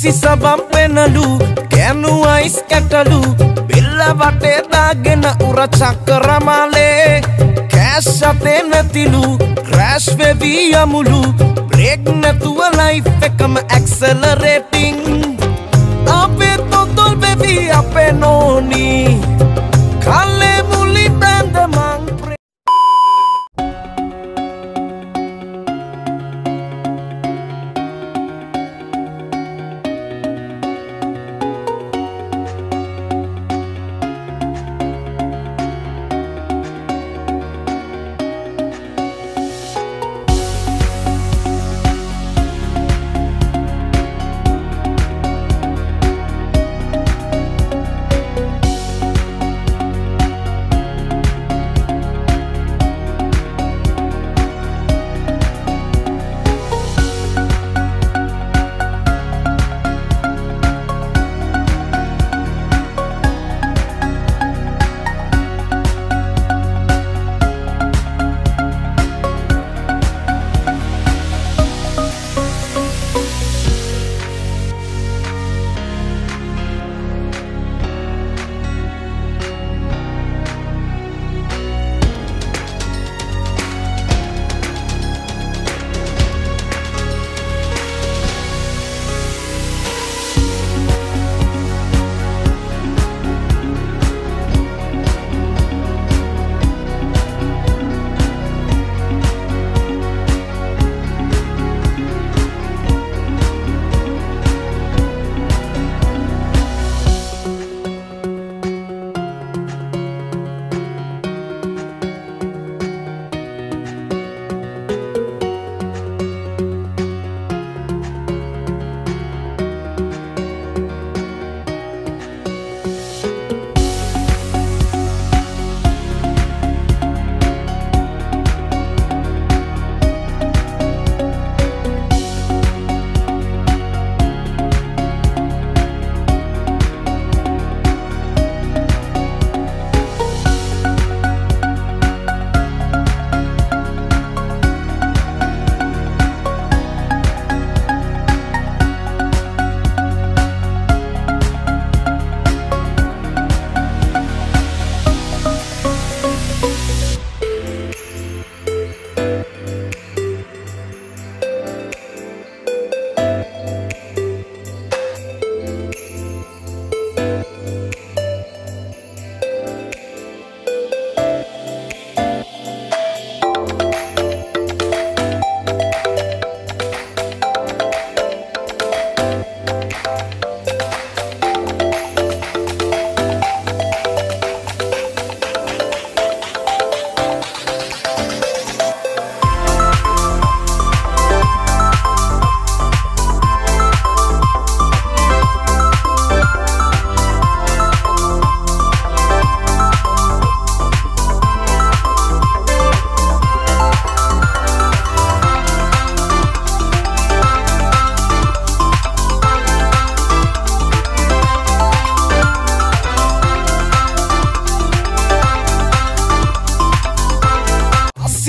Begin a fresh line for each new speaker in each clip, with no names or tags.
අස්සි සබම් පෙනලු කැනු ice කැටලු බෙල්ල වටේ දාගෙන උර චක්කරමාලේ කෑශ් අතේ නැතිලු ක්‍රෑශ් වෙවී යමුලු බ්‍රේක් නැතුව ලයිෆ් එකම ඇක්සලරේටිං අපේ තොතොල් වෙවී අපේ නෝනී.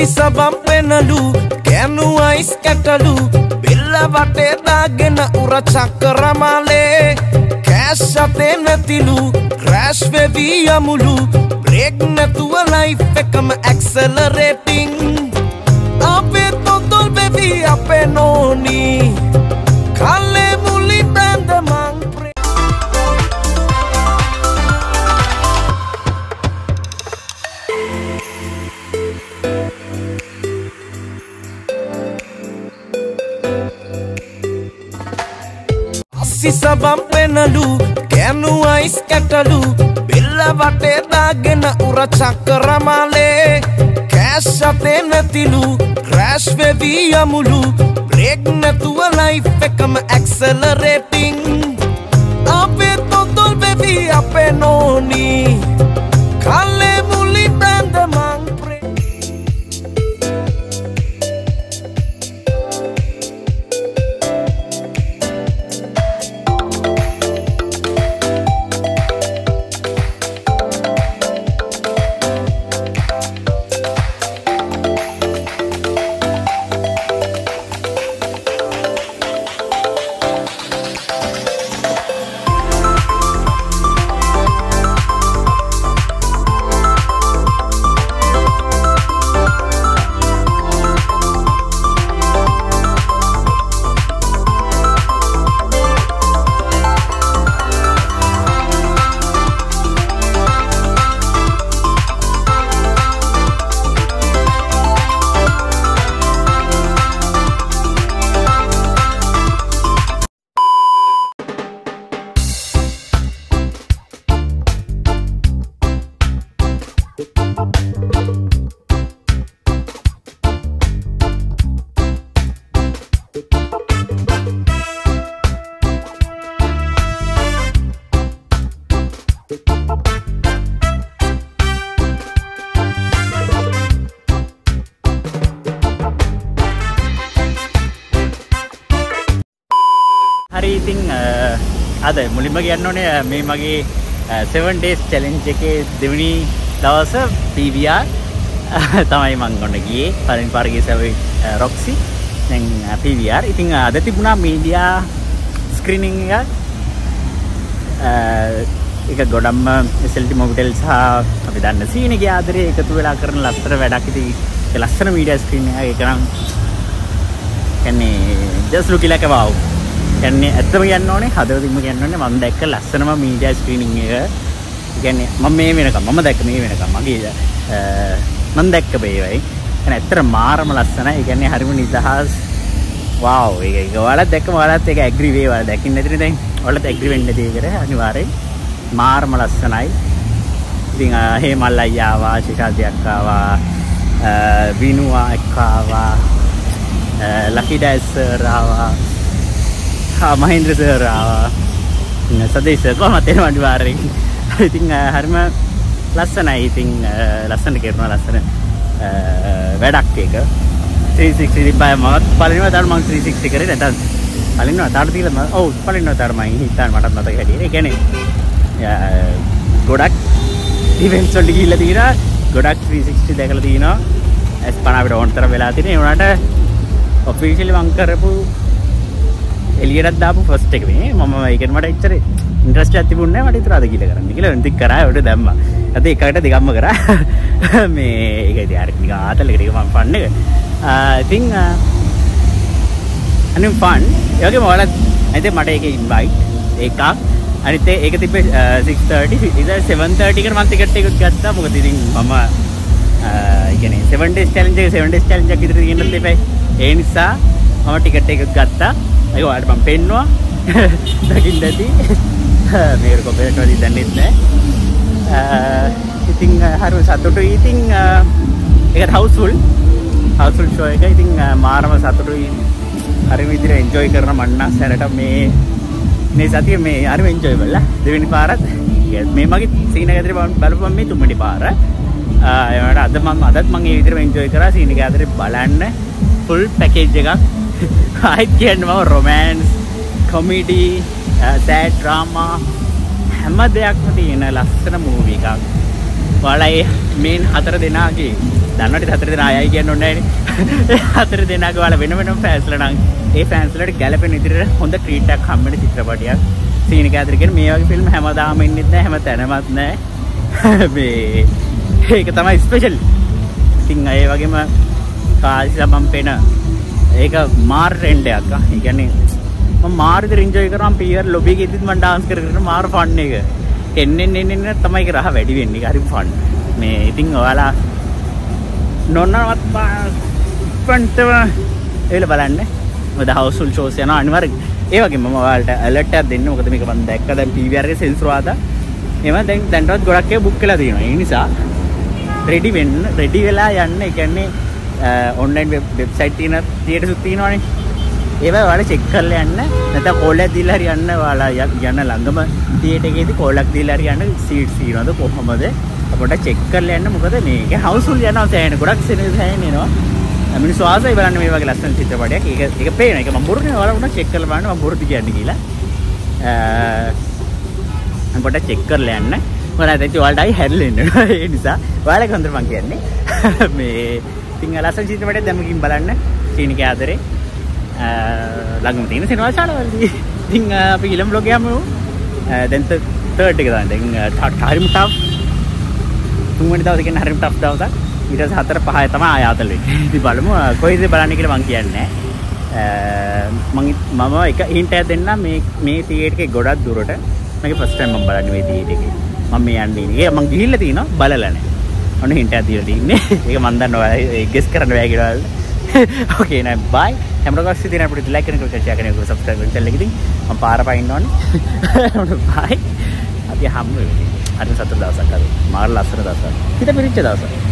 අස්සි සබම් පෙනලු කැනු අයිස් කැටලු බෙල්ල වටේ දාගෙන උර චක්කරමාලේ කෑශ් අතේ නැතිලු ක්‍රෑශ් වෙවී යමුලු බ්‍රේක් නැතුව ලයිෆ් එකම ඇක්සලරේටිං. අස්සි සබම් පෙනලු කැනු අයිස් කැටලු බෙල්ල වටේ දාගෙන උර චක්කරමාලේ කෑශ් අතේ නැතිලු ක්‍රෑශ් වෙවී යමුලු බ්‍රේක් නැතුව ලයිෆ් එකම ඇක්සලරේටිං අපේ තොතොල් වෙවී අපේ නෝනී.
අද මුලින්ම කියන්න ඕනේ මේ මගේ 7 days challenge එකේ දෙවෙනි දවස PVR තමයි මං ඔන්න ගියේ. පළවෙනි පාර ගියේ සැවි රොක්සි දැන් PVR ඉතින් අද තිබුණා මීඩියා ස්ක්‍රීනින් එකක් එක ගොඩම්ම SLT මොබිටෙල් සහ අපි දන්න සීන එක ආදරේ එකතු වෙලා කරන ලස්සන වැඩක්. ඉතින් ඒ ලස්සන මීඩියා ස්ක්‍රීන් එක. ඒක නම් කියන්නේ just කියන්නේ ඇත්තම කියන්න ඕනේ හදවතින්ම කියන්න ඕනේ මම දැක්ක ලස්සනම මීඩියා ස්ක්‍රීනින් එක. කියන්නේ මම මේ වෙනකම් මම දැක්ක මේ වෙනකම්. මගේ මම දැක්ක බේවයි කියන්නේ ඇත්තට මාරම ලස්සනයි. ඒ කියන්නේ හරිම නිදහස්. වාව් ඒක ඒක ඔයාලත් දැක්කම ඔයාලත් ඒක ඇග්‍රි වේ ඔයාලා දැකින් නැතිනේ දැන්. ඔයාලත් ඇග්‍රි වෙන්න දෙයකට අනිවාර්යෙන්. මාරම ලස්සනයි. ඉතින් හේමල් අයියා ආවා ශිකාදී අක්කා ආවා විනුවා එක්කා ආවා. මහින්ද්‍ර සර් ආවා සදේශ කොහොමද එනවා අනිවාර්යෙන්. ඉතින් හරිම ලස්සනයි. ඉතින් ලස්සන කරනවා ලස්සන වැඩක් එක 360 බය මමත් පළවෙනිම දාන මම 360 කරේ නැත්නම් පළවෙනිම දාන දීලා ඔව් පළවෙනිම දාන මම හිතාන මටත් මතක හැටියට. ඒ කියන්නේ ගොඩක් ඉවෙන්ට්ස් වලට ගිහිල්ලා තියෙනවා. ගොඩක් 360 දැකලා තියෙනවා. ඇස් පන අපිට ඕන තරම් වෙලා තියෙන ඒ වුණාට ඔෆිෂියලි මං කරපු එලියටත් දාපු ෆස්ට් එක මේ මම ඒකට මට එච්චර ඉන්ට්‍රස්ට් එකක් තිබුණේ නැහැ. මට ඉතර අද කියලා කරන්න කියලා. ඉතින් කරා ඒකට දැම්මා. අද එකකට දෙකක්ම කරා. මේ ඒක ඉතින් අර නිකන් ආතලකට ඒක මම ෆන් එක. ඉතින් අනිත් ෆන් ඒ වගේම ඔයාලත් ඉතින් මට ඒකේ ඉන්වයිට් එකක්. අනිත් ඒක තිබ්බේ 6:30 ඉතින් 7:30 කට මම ටිකට් එකක් ගත්තා. මොකද ඉතින් මම ඒ කියන්නේ 7 days challenge එක 7 days challenge එකක් ඉදිරියට ගෙන්නත් දෙපයි ඒ නිසා මම ටිකට් එකක් ගත්තා. ඒක ඔයාලට මම පෙන්නවා. දකින්න ඇති. මේක කොපිරේට් වලදී දන්නෙත් නෑ. Uh, ඉතින් uh, හරිම සතුටුයි ඉතින් uh, ඒකට හවුස්ෆුල් හවුස්ෆුල් ෂෝ එක. ඉතින් මාරම සතුටුයි හරි විදිහට එන්ජොයි කරන මන්නා සැරට මේ මේ සතිය මේ හරිම එන්ජොයි කළා දෙවෙනි පාරත්. මේ මගේ සීන ගැදරේ බලපුවම මේ තුන්වෙනි පාර. ඒවට අද මම අදත් මම මේ විදිහට එන්ජොයි කරා. සීන ගැදරේ බලන්න. ෆුල් පැකේජ් එකක්. ආයිත් කියන්න මම රොමෑන්ස් කොමිඩි සෑඩ් ඩ්‍රාමා හැම දෙයක්ම තියෙන ලස්සන මූවි එකක්. ඔයාලා මේන් හතර දෙනාගේ දන්නට හතර දෙනා අයයි කියන්න ඕනේ නෑනේ හතර දෙනාගේ ඔයාලා වෙන වෙනම ෆෑන්ස්ලා නම් ඒ ෆෑන්ස්ලාට ගැළපෙන විදිහට හොඳ ට්‍රීට් එකක් හම්බෙන චිත්‍රපටයක්. සීන කැදර කියන මේ වගේ ෆිල්ම් හැමදාම ඉන්නෙත් නෑ හැම තැනමත් නෑ මේ ඒක තමයි ස්පෙෂල් ඉතින් ඒ වගේම කාලි මම පේන ඒක මාර් ට්‍රෙන්ඩ් එකක් ආ. ඒ කියන්නේ මම මාර් විතර එන්ජොයි කරාම පීර් ලොබි එකේ ඉඳිත් මම ඩාන්ස් කර කර මාර් ෆන් එක. එන්නෙන් එන්නෙන් තමයි ඒක රහ වැඩි වෙන්නේ. හරි ෆන්. මේ ඉතින් ඔයාලා නොනවත් පන්ටව එල බලන්න. මොකද හවුස්ෆුල් ෂෝස් යනවා අනිවාර්යෙන්. ඒ වගේම මම ඔයාලට ඇලර්ට් එකක් දෙන්න. මොකද මේක මම දැක්ක දැන් PVR එකේ සෙන්සර් ආදා. එම දැන් දැන්ටවත් ගොඩක් ඒවා බුක් වෙලා තියෙනවා. ඒ නිසා රෙඩි වෙන්න රෙඩි වෙලා යන්න ඒ කියන්නේ ඔන්ලයින් වෙබ්සයිට් තියෙන තියටර්ස් තියෙනවානේ. ඒවා ඔයාලා චෙක් කරලා යන්න. නැත්නම් කෝලයක් දීලා හරි යන්න ඔයාලා යන ළඟම තියටර් එකේදී කෝලයක් දීලා හරි යන්න සීට්ස් තියෙනවද කොහොමද? අපිට චෙක් කරලා යන්න. මොකද මේක හවුස්ෆුල් යනවා සෑහෙන ගොඩක් සෙනෙහ සෑහෙන එනවා. මිනිස්සු ආසයි බලන්න මේ වගේ ලස්සන චිත්‍රපටයක්. ඒක ඒක පේන ඒක මම බොරුනේ ඔයාලා උනා චෙක් කරලා බලන්න. මම බොරුද කියන්නේ කියලා. මම පොඩ්ඩක් චෙක් කරලා යන්න. මොකද දැන් ඔයාලට ආයි හැරෙන්න ඒ නිසා ඔයාලා කොන්දර මං කියන්නේ. මේ ඉතින් ලස්සන චිත්‍රපටයක් දැම්මකින් බලන්න. සීනික ආදරේ. ළඟම තියෙන සිනමා ශාලාවලදී. ඉතින් අපි ඊළඟ බ්ලොග් යමු. දැන් තර්ඩ් එක තමයි දැන් හරිම ටෆ් තුන්වෙනි දවසේ කියන්නේ හරිම ටෆ් දවසක්. ඊට පස්සේ හතර පහයි තමයි ආය ආතල් වෙන්නේ ඉතින් බලමු කොයිද බලන්නේ කියලා මං කියන්නේ. මම මම එක හින්ට් එකක් දෙන්නම්. මේ මේ තියේටර් එකේ ගොඩක් දුරට. මගේ ෆස්ට් ටයිම් මම බලන්නේ මේ තියේටර් එකේ. මම මේ යන්නේ. ඉන්නේ ඒක මං ගිහිල්ලා තිනවා බලලා නැහැ. ඔන්න හින්ට ඇතිල තින්නේ. ඒක මන්දන්න ගෙස් කරන්න වැෑ කියරවල් ඕකේ නෑ බයි හැමරක් තින පට ලැකන චයකනක සබ්ස්ක්‍රයිබ් චල්ලෙකති ම පාර පයින්නවන බයි අපි හම්ම අරි සත දවසක්කද මාර ලස්සන දස හිත පිරිච්ච දවස